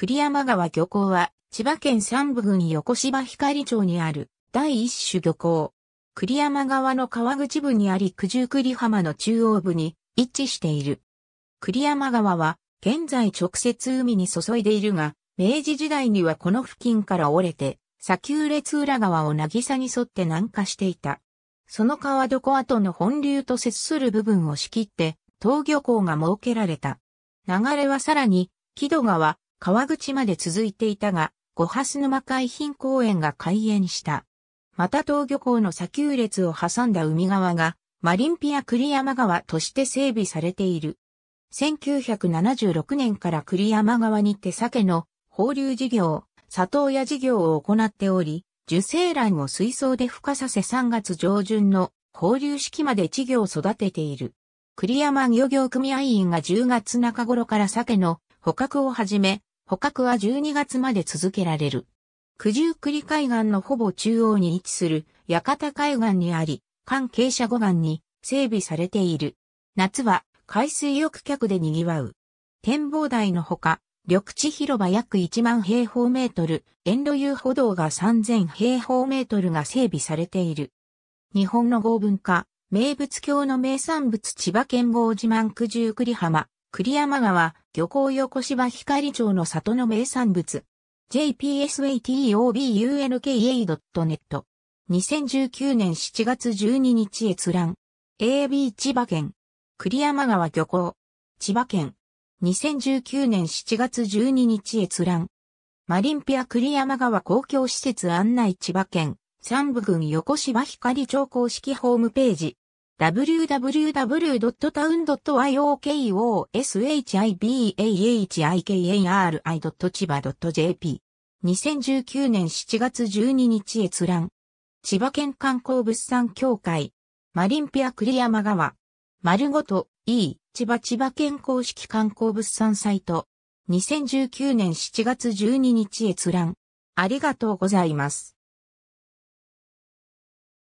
栗山川漁港は、千葉県山部郡横芝光町にある第一種漁港。栗山川の川口部にあり九十栗浜の中央部に位置している。栗山川は現在直接海に注いでいるが、明治時代にはこの付近から折れて、砂丘列浦川を渚に沿って南下していた。その川床跡の本流と接する部分を仕切って、東漁港が設けられた。流れはさらに、木戸川、川口まで続いていたが、五蓮沼海浜公園が開園した。また東漁港の砂丘列を挟んだ海側が、マリンピア栗山川として整備されている。1976年から栗山川にて鮭の放流事業、砂糖屋事業を行っており、受精卵を水槽で孵化させ3月上旬の放流式まで稚魚を育てている。栗山漁業組合員が10月中頃から鮭の捕獲を始め、捕獲は12月まで続けられる。九十九里海岸のほぼ中央に位置する屋形海岸にあり、関係者護岸に整備されている。夏は海水浴客で賑わう。展望台のほか、緑地広場約1万平方メートル、遠路遊歩道が3000平方メートルが整備されている。日本の合文化、名物郷の名産物千葉県郷自慢九十九里浜、栗山川、漁港横芝光町の里の名産物。jpsatobunka.net 2019年7月12日閲覧。AB 千葉県。栗山川漁港。千葉県。2019年7月12日閲覧。マリンピア栗山川公共施設案内千葉県。三部郡横芝光町公式ホームページ。www.iokoshibahiikari.chiba.jp 2019年7月12日閲覧。千葉県観光物産協会。マリンピア栗山川。丸ごと、いい、千葉千葉県公式観光物産サイト。2019年7月12日閲覧。ありがとうございます。